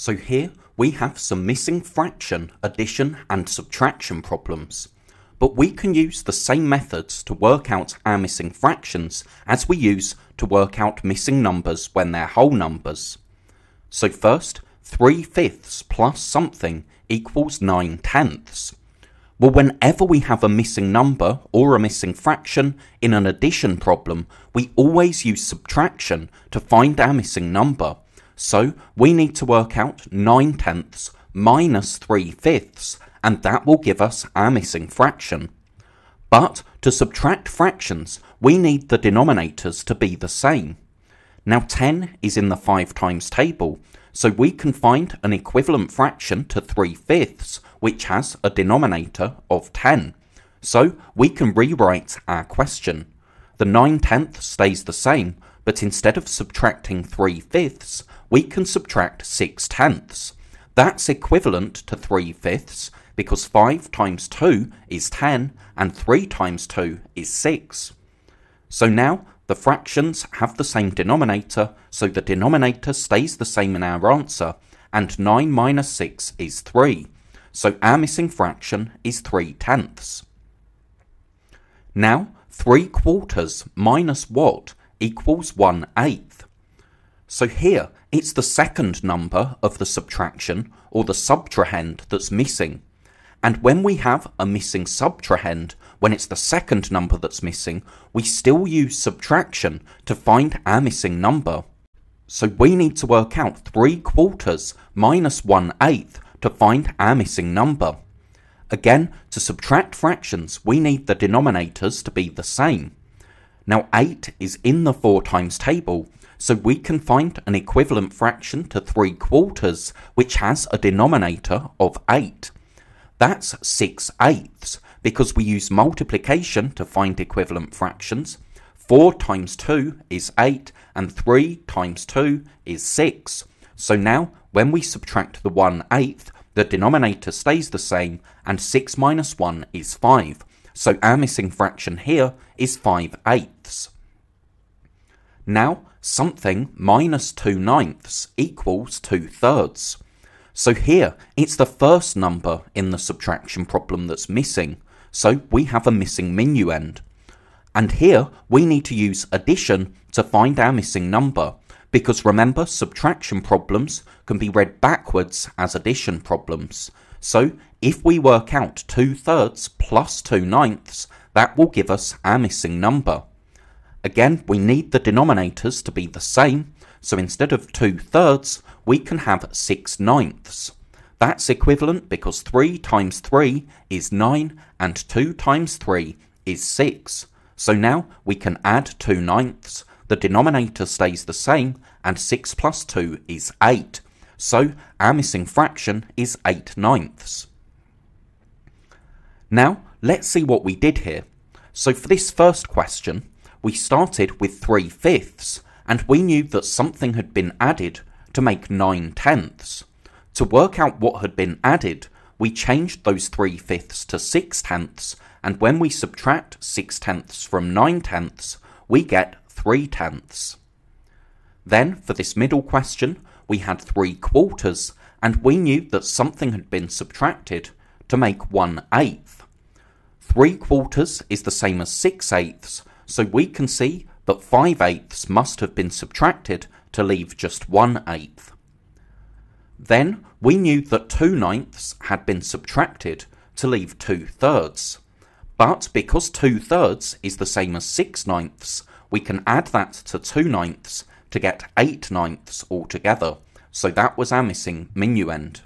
So here we have some missing fraction, addition and subtraction problems. But we can use the same methods to work out our missing fractions as we use to work out missing numbers when they're whole numbers. So first, 3 fifths plus something equals 9 tenths. Well, whenever we have a missing number or a missing fraction in an addition problem, we always use subtraction to find our missing number so we need to work out 9 tenths minus 3 fifths, and that will give us our missing fraction. But to subtract fractions, we need the denominators to be the same. Now 10 is in the 5 times table, so we can find an equivalent fraction to 3 fifths, which has a denominator of 10. So we can rewrite our question. The 9 tenths stays the same, but instead of subtracting 3 fifths, we can subtract 6 tenths. That's equivalent to 3 fifths because 5 times 2 is 10 and 3 times 2 is 6. So now the fractions have the same denominator, so the denominator stays the same in our answer, and 9 minus 6 is 3. So our missing fraction is 3 tenths. Now, 3 quarters minus what equals 1 eighth. So here, it's the second number of the subtraction, or the subtrahend, that's missing. And when we have a missing subtrahend, when it's the second number that's missing, we still use subtraction to find our missing number. So we need to work out 3 quarters minus 1 eighth to find our missing number. Again, to subtract fractions, we need the denominators to be the same. Now 8 is in the 4 times table, so we can find an equivalent fraction to 3 quarters, which has a denominator of 8. That's 6 eighths, because we use multiplication to find equivalent fractions. 4 times 2 is 8, and 3 times 2 is 6. So now, when we subtract the 1 eighth, the denominator stays the same, and 6 minus 1 is 5. So our missing fraction here is 5 eighths. Now, something minus 2 ninths equals 2 thirds. So here, it's the first number in the subtraction problem that's missing, so we have a missing minuend. And here, we need to use addition to find our missing number, because remember, subtraction problems can be read backwards as addition problems. So, if we work out 2 thirds plus 2 ninths, that will give us our missing number. Again, we need the denominators to be the same, so instead of 2 thirds, we can have 6 ninths. That's equivalent because 3 times 3 is 9 and 2 times 3 is 6. So now we can add 2 ninths, the denominator stays the same, and 6 plus 2 is 8. So our missing fraction is 8 ninths. Now, let's see what we did here. So for this first question, we started with 3 fifths, and we knew that something had been added to make 9 tenths. To work out what had been added, we changed those 3 fifths to 6 tenths, and when we subtract 6 tenths from 9 tenths, we get 3 tenths. Then, for this middle question, we had 3 quarters, and we knew that something had been subtracted to make one eighth. 3 quarters is the same as 6 eighths, so we can see that 5 eighths must have been subtracted to leave just one eighth. Then we knew that 2 ninths had been subtracted to leave 2 thirds. But because 2 thirds is the same as 6 ninths, we can add that to 2 ninths to get 8 ninths altogether. So that was our missing minuend.